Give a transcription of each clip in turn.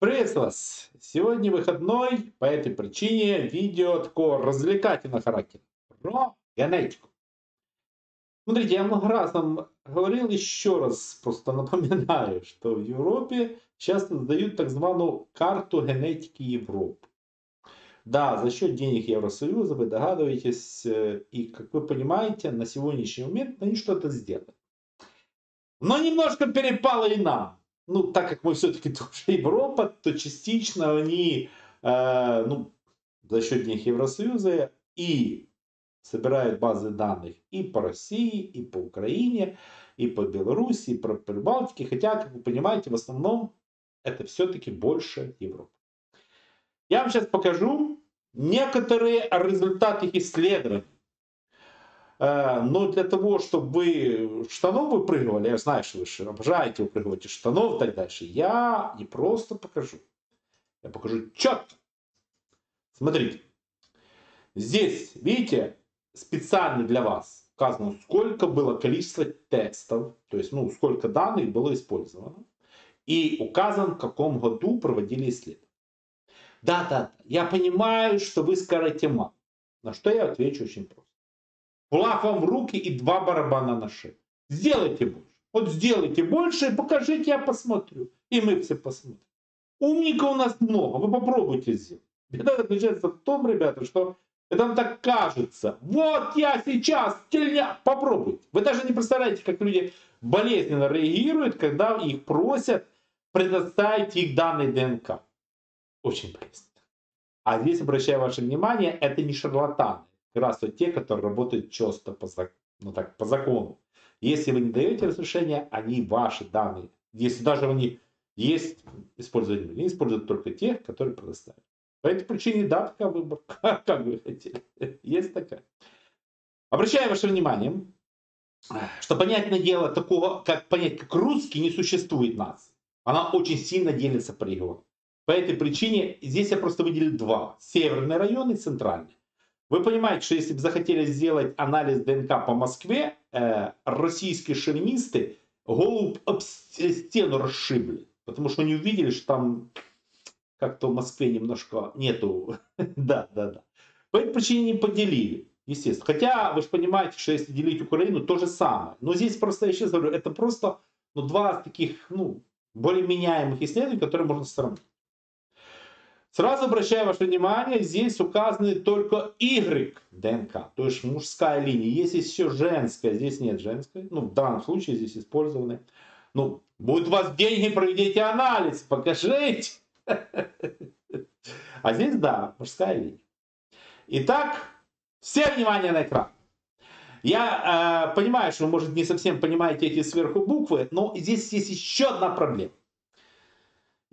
Приветствую вас! Сегодня выходной, по этой причине видео такого развлекательного характера про генетику. Смотрите, я много раз вам говорил, еще раз просто напоминаю, что в Европе сейчас создают так званую карту генетики Европы. Да, за счет денег Евросоюза, вы догадываетесь, э, и как вы понимаете, на сегодняшний момент они что-то сделали. Но немножко перепало и нам ну, так как мы все-таки тоже Европа, то частично они, э, ну, за счет них Евросоюза и собирают базы данных и по России, и по Украине, и по Беларуси, и по Прибалтике. Хотя, как вы понимаете, в основном это все-таки больше Европы. Я вам сейчас покажу некоторые результаты исследований но для того, чтобы вы штанов выпрыгивали, я знаю, что вы обожаете выпрыгивать из штанов и так дальше, я не просто покажу. Я покажу четко. Смотрите. Здесь, видите, специально для вас указано, сколько было количество тестов, то есть, ну, сколько данных было использовано. И указан, в каком году проводили исследование. Да, да, я понимаю, что вы скажете мало. На что я отвечу очень просто флаг в руки и два барабана на шею. Сделайте больше. Вот сделайте больше и покажите, я посмотрю. И мы все посмотрим. Умников у нас много, вы попробуйте сделать. Беда заключается в том, ребята, что это вам так кажется. Вот я сейчас, тельня, попробуйте. Вы даже не представляете, как люди болезненно реагируют, когда их просят предоставить их данные ДНК. Очень болезненно. А здесь, обращаю ваше внимание, это не шарлатаны как раз вот те, которые работают четко по, ну, так, по закону. Если вы не даете разрешения, они ваши данные. Если даже они есть, использовать они используют только те, которые предоставили. По этой причине, да, такая выбор, как вы хотели. Есть такая. Обращаю ваше внимание, что понятное дело такого, как понять, как русский не существует нас. Она очень сильно делится по регионам. По этой причине здесь я просто выделил два. Северный район и центральный. Вы понимаете, что если бы захотели сделать анализ ДНК по Москве, э, российские шовинисты голову об стену расшибли. Потому что они увидели, что там как-то в Москве немножко нету. да, да, да. По этой причине не поделили. Естественно. Хотя вы же понимаете, что если делить Украину, то же самое. Но здесь просто, я сейчас говорю, это просто ну, два таких, ну, более меняемых исследований, которые можно сравнить. Сразу обращаю ваше внимание, здесь указаны только Y ДНК, то есть мужская линия. Есть еще женская, здесь нет женской. Ну, в данном случае здесь использованы. Ну, будет у вас деньги, проведите анализ, покажите. А здесь, да, мужская линия. Итак, все внимание на экран. Я э, понимаю, что вы, может, не совсем понимаете эти сверху буквы, но здесь есть еще одна проблема.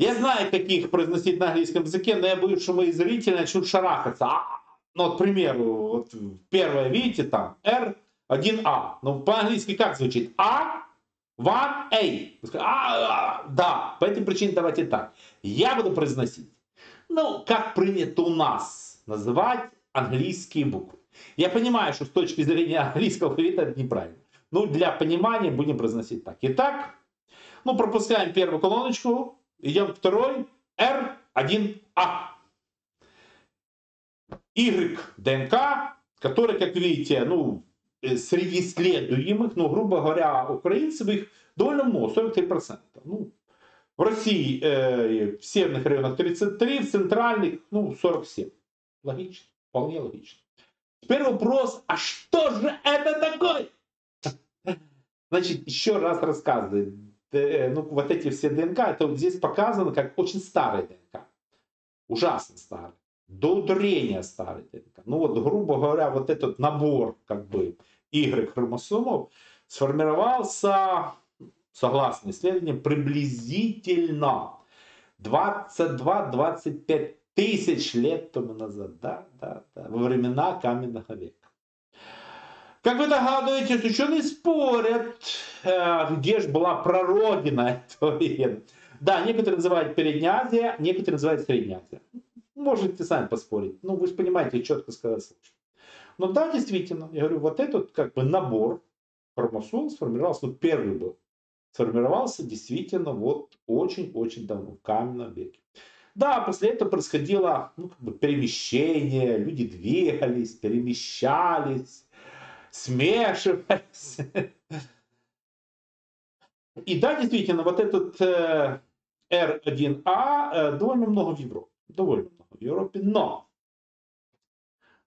Я знаю, как их произносить на английском языке, но я боюсь, что мои зрители начнут шарахаться. А, ну, к примеру, вот первое, видите, там, R, 1А. Ну, по-английски как звучит? А, A. А, а, да, по этой причине давайте так. Я буду произносить, ну, как принято у нас называть английские буквы. Я понимаю, что с точки зрения английского алфавита это неправильно. Ну, для понимания будем произносить так. Итак, ну, пропускаем первую колоночку, Идем второй. R1A. Y ДНК, который, как видите, ну, э, среди исследуемых, ну, грубо говоря, украинцев их довольно много, 43%. Ну, в России э, в северных районах 33, в центральных, ну, 47. Логично, вполне логично. Теперь вопрос, а что же это такое? Значит, еще раз рассказываю. Э, ну, вот эти все ДНК, это вот здесь показано как очень старый ДНК. Ужасно старый. До удурения старый ДНК. Ну вот, грубо говоря, вот этот набор как бы Y-хромосомов сформировался, согласно исследованиям, приблизительно 22-25 тысяч лет тому назад. Да, да, да, во времена каменного века. Как вы догадываетесь, ученые спорят, э, где же была прародина этого гена. Да, некоторые называют Передняя Азия, некоторые называют Средняя Азия. Можете сами поспорить. Ну, вы же понимаете, четко сказать случай. Но да, действительно, я говорю, вот этот как бы набор хромосом сформировался, ну, первый был. сформировался действительно вот очень-очень давно, в каменном веке. Да, после этого происходило ну, как бы перемещение, люди двигались, перемещались, смешивались. И да, действительно, вот этот э, R1A э, довольно много в Европе. Довольно много в Европе. Но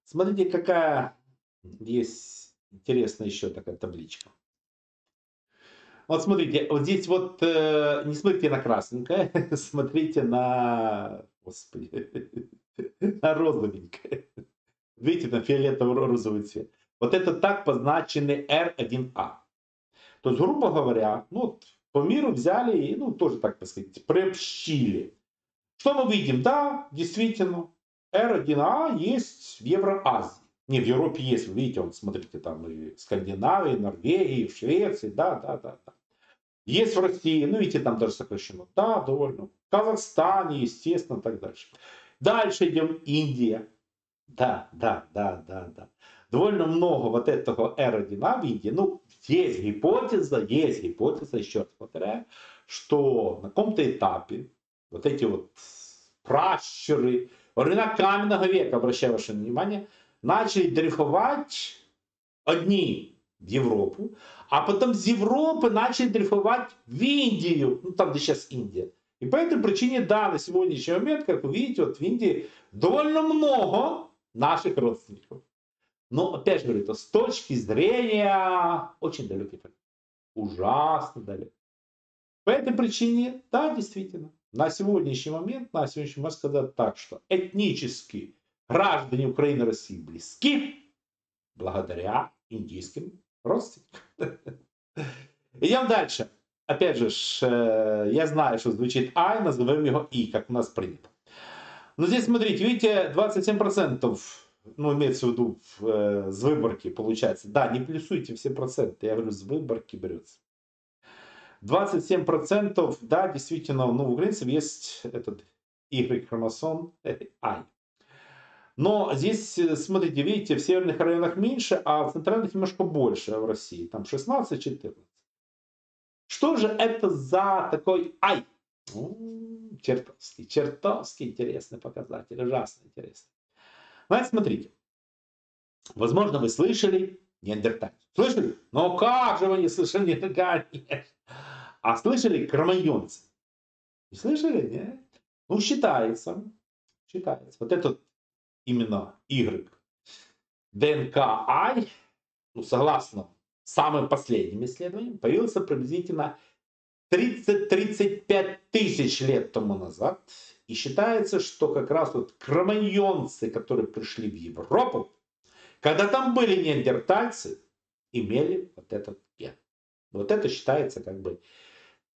смотрите, какая есть интересная еще такая табличка. Вот смотрите, вот здесь вот э, не смотрите на красненькое, смотрите на, господи, на розовенькое. Видите, на фиолетово-розовый цвет. Вот это так позначенный R1A. То есть, грубо говоря, ну, по миру взяли и, ну, тоже так сказать, приобщили. Что мы видим? Да, действительно, R1A есть в Евроазии. Не, в Европе есть, вы видите, он, смотрите, там и Скандинавии, Норвегии, в Швеции, да, да, да, да. Есть в России, ну видите, там даже сокращено. Да, довольно. В Казахстане, естественно, так дальше. Дальше идем Индия. Да, да, да, да, да. Довольно много вот этого аэродинамики. в Индии. Ну, есть гипотеза, есть гипотеза, еще раз повторяю, что на каком-то этапе вот эти вот пращуры, во времена каменного века, обращаю ваше внимание, начали дрейфовать одни в Европу, а потом с Европы начали дрейфовать в Индию, ну там где сейчас Индия. И по этой причине, да, на сегодняшний момент, как вы видите, вот в Индии довольно много наших родственников. Но, опять же говорю, это с точки зрения очень далекий Ужасно далеко. По этой причине, да, действительно, на сегодняшний момент, на сегодняшний момент сказать так, что этнически граждане Украины и России близки благодаря индийским родственникам. Идем дальше. Опять же, э, я знаю, что звучит I, назовем его И, как у нас принято. Но здесь, смотрите, видите, 27%, ну, имеется в виду э, с выборки получается. Да, не плюсуйте все проценты, я говорю, с выборки берется. 27%, да, действительно, ну, у украинцев есть этот Y-хромосом, I. Но здесь, э, смотрите, видите, в северных районах меньше, а в центральных немножко больше в России. Там 16-14. Что же это за такой ай? Чертовски, чертовски интересный показатель, ужасно интересный. Знаете, смотрите. Возможно, вы слышали неандертальцев. Слышали? Но как же вы не слышали неандертальцев? А слышали кроманьонцы? Не слышали? Нет? Ну, считается, считается. Вот этот именно Y, ДНК-I, ну, согласно самым последним исследованиям, появился приблизительно 30-35 тысяч лет тому назад. И считается, что как раз вот кроманьонцы, которые пришли в Европу, когда там были неандертальцы, имели вот этот ген. Вот это считается как бы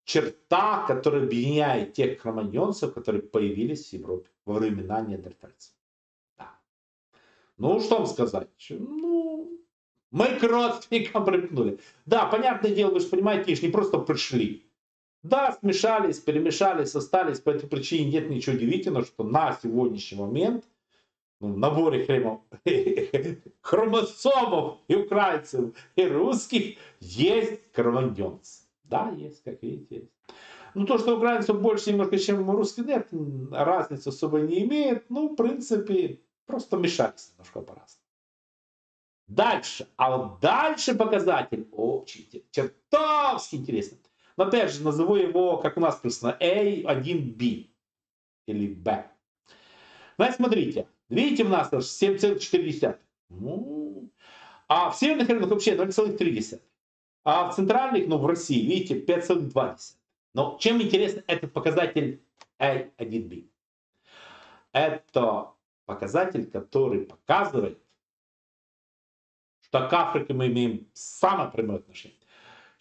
черта, которая объединяет тех кроманьонцев, которые появились в Европе во времена неандертальцев. Ну, что вам сказать? Ну, мы к родственникам припнули. Да, понятное дело, вы же понимаете, они же не просто пришли. Да, смешались, перемешались, остались. По этой причине нет ничего удивительного, что на сегодняшний момент ну, в наборе хремов, хромосомов и украинцев, и русских есть кроводенцы. Да, есть, как видите, есть. Ну, то, что украинцев больше немножко, чем русских, нет, разницы особо не имеет. Ну, в принципе, Просто мешались немножко по-разному. Дальше. А вот дальше показатель очень чертовски интересный. Но опять же, назову его, как у нас написано, A1B или B. Значит, смотрите. Видите, у нас 7,4. Ну, а в северных районах вообще 0,3. А в центральных, ну, в России, видите, 5,2. Но чем интересен этот показатель A1B? Это показатель, который показывает, что к Африке мы имеем самое прямое отношение.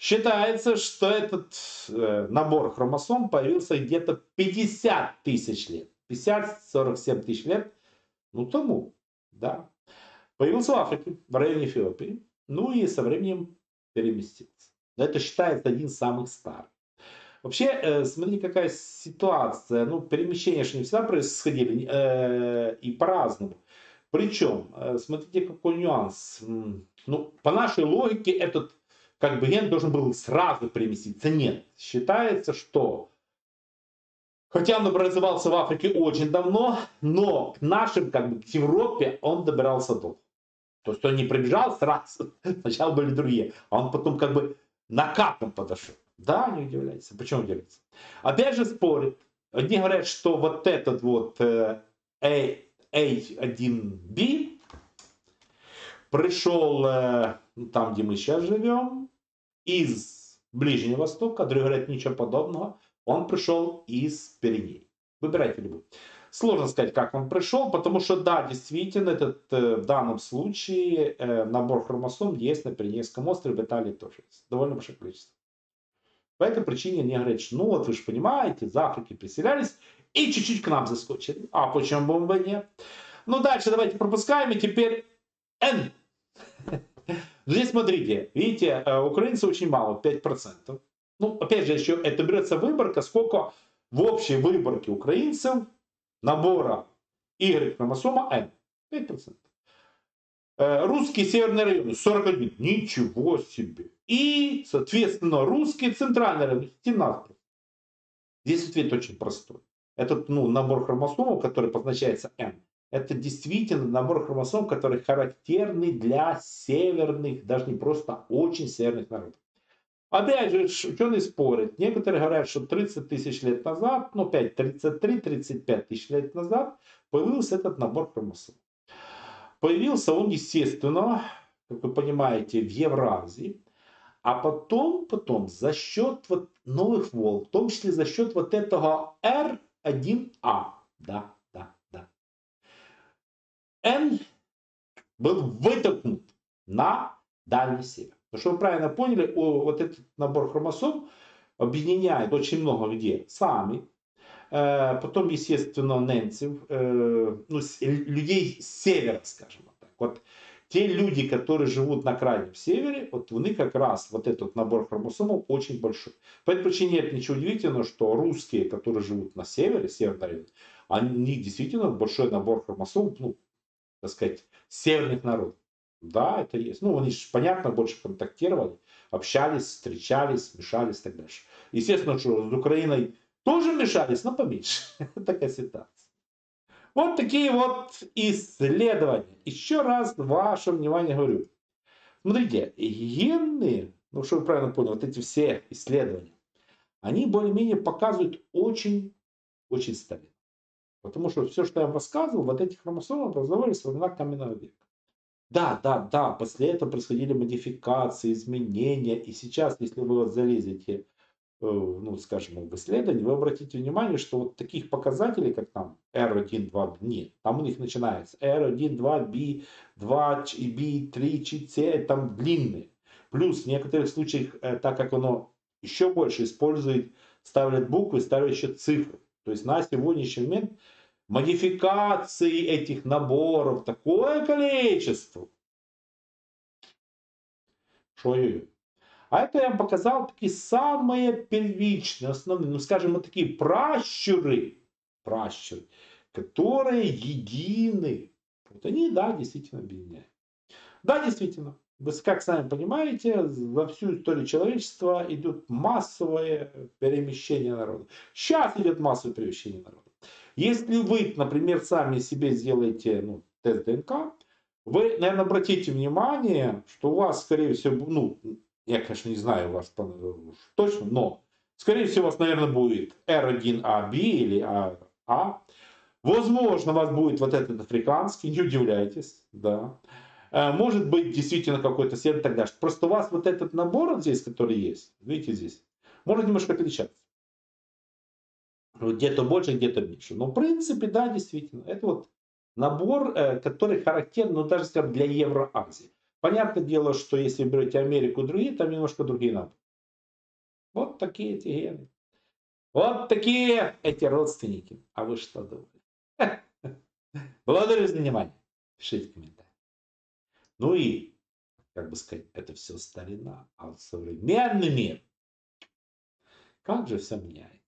Считается, что этот э, набор хромосом появился где-то 50 тысяч лет. 50-47 тысяч лет, ну тому, да. Появился в Африке, в районе Эфиопии, ну и со временем переместился. Но это считается один из самых старых. Вообще, э, смотрите, какая ситуация. Ну, перемещения же не всегда происходили э, и по-разному. Причем, э, смотрите, какой нюанс. Ну, по нашей логике, этот как бы ген должен был сразу переместиться. Нет. Считается, что Хотя он образовался в Африке очень давно, но к нашим, как бы к Европе он добирался долго. То есть он не прибежал сразу, сначала были другие, а он потом как бы накатом подошел. Да, не удивляйтесь. Почему удивляется? Опять же спорят. Одни говорят, что вот этот вот э, A1B пришел э, там, где мы сейчас живем, из Ближнего Востока, другие говорят, ничего подобного. Он пришел из Пиреней. Выбирайте любой. Сложно сказать, как он пришел, потому что, да, действительно, этот, э, в данном случае э, набор хромосом есть на Пиренейском острове, в Италии тоже есть. Довольно большое количество. По этой причине они говорят, что, ну вот вы же понимаете, из Африки переселялись и чуть-чуть к нам заскочили. А почему бы нет? Ну дальше давайте пропускаем, и теперь N. Здесь смотрите, видите, э, украинцев очень мало, 5%. Ну, опять же, еще это берется выборка, сколько в общей выборке украинцев набора Y-хромосома N. 5%. Э, русские северные районы 41. Ничего себе. И, соответственно, русские центральные районы 17%. Здесь ответ очень простой. Этот ну, набор хромосом, который позначается N, это действительно набор хромосом, который характерный для северных, даже не просто очень северных народов. Опять же, ученые спорят. Некоторые говорят, что 30 тысяч лет назад, ну 5, 33-35 тысяч лет назад появился этот набор хромосом. Появился он, естественно, как вы понимаете, в Евразии. А потом, потом, за счет вот новых волн, в том числе за счет вот этого R1A, да, да, да, N был вытолкнут на Дальний Север. Но чтобы вы правильно поняли, вот этот набор хромосом объединяет очень много где сами, э, потом, естественно, немцев, э, ну, людей с севера, скажем так. Вот те люди, которые живут на крайнем севере, вот у них как раз вот этот набор хромосомов очень большой. По этой причине нет ничего удивительного, что русские, которые живут на севере, северный район, они действительно большой набор хромосом, ну, так сказать, северных народов. Да, это есть. Ну, они же, понятно, больше контактировали, общались, встречались, мешались и так дальше. Естественно, что с Украиной тоже мешались, но поменьше. Такая ситуация. Вот такие вот исследования. Еще раз ваше внимание говорю. Смотрите, генные, ну, чтобы вы правильно поняли, вот эти все исследования, они более-менее показывают очень, очень стабильно. Потому что все, что я вам рассказывал, вот эти хромосомы образовались во времена каменного века. Да, да, да, после этого происходили модификации, изменения. И сейчас, если вы вот залезете, э, ну, скажем, в исследование, вы обратите внимание, что вот таких показателей, как там R1, 2, нет. Там у них начинается R1, 2, B, 2, B, 3, C, там длинные. Плюс в некоторых случаях, э, так как оно еще больше использует, ставят буквы, ставят еще цифры. То есть на сегодняшний момент модификаций этих наборов такое количество. Что А это я вам показал такие самые первичные, основные, ну скажем, вот такие пращуры, пращуры, которые едины. Вот они, да, действительно объединяют. Да, действительно. Вы как сами понимаете, во всю историю человечества идет массовое перемещение народа. Сейчас идет массовое перемещение народа. Если вы, например, сами себе сделаете ну, тест ДНК, вы, наверное, обратите внимание, что у вас, скорее всего, ну, я, конечно, не знаю вас точно, но, скорее всего, у вас, наверное, будет R1AB или A. А. Возможно, у вас будет вот этот африканский, не удивляйтесь, да. Э, может быть, действительно какой-то сервер и так. Просто у вас вот этот набор здесь, который есть, видите здесь, может немножко отличаться. Где-то больше, где-то меньше. Но в принципе, да, действительно, это вот набор, э, который характерен, ну даже скажем, для Евроазии. Понятное дело, что если вы берете Америку другие, там немножко другие наборы. Вот такие эти гены. Вот такие эти родственники. А вы что думаете? Благодарю за внимание. Пишите комментарии. Ну и, как бы сказать, это все старина. А современный мир, как же все меняет.